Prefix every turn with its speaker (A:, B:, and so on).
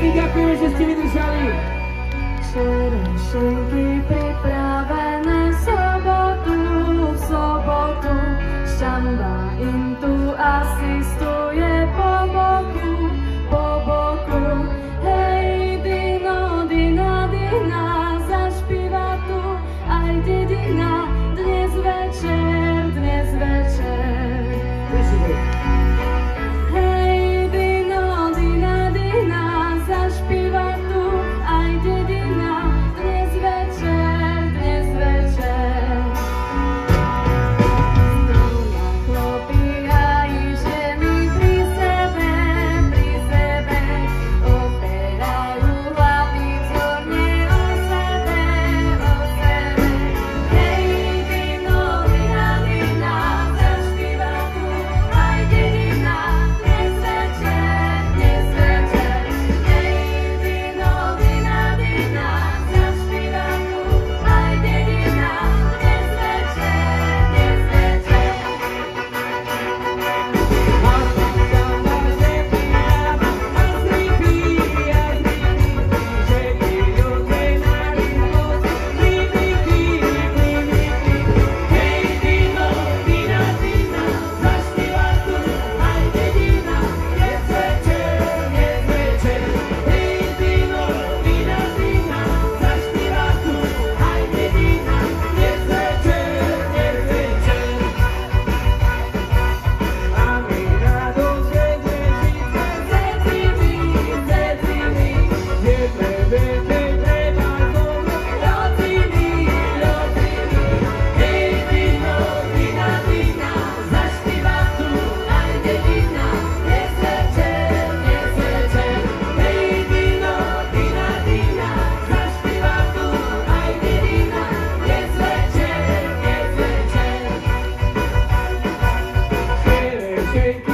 A: Fica esse time do Jalim.
B: Choro, cheguei pra okay.